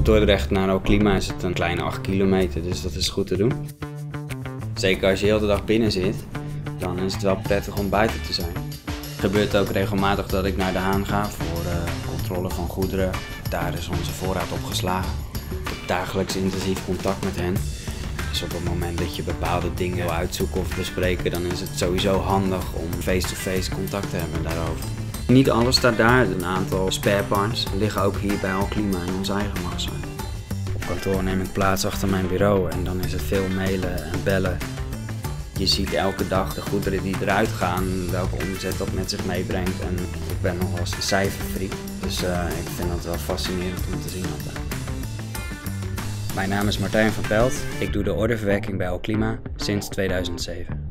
Vanaf Dordrecht naar Oklima is het een kleine 8 kilometer, dus dat is goed te doen. Zeker als je heel de dag binnen zit, dan is het wel prettig om buiten te zijn. Het gebeurt ook regelmatig dat ik naar de Haan ga voor uh, controle van goederen. Daar is onze voorraad opgeslagen. Ik heb dagelijks intensief contact met hen. Dus op het moment dat je bepaalde dingen wil uitzoeken of bespreken, dan is het sowieso handig om face-to-face contact te hebben daarover. Niet alles staat daar. Een aantal spare parts liggen ook hier bij Alklima in ons eigen magazijn. Op kantoor neem ik plaats achter mijn bureau en dan is het veel mailen en bellen. Je ziet elke dag de goederen die eruit gaan, welke omzet dat met zich meebrengt. En ik ben nog wel eens een cijferfreak, dus uh, ik vind dat wel fascinerend om te zien altijd. Mijn naam is Martijn van Pelt. Ik doe de ordeverwerking bij Alklima sinds 2007.